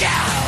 Yeah.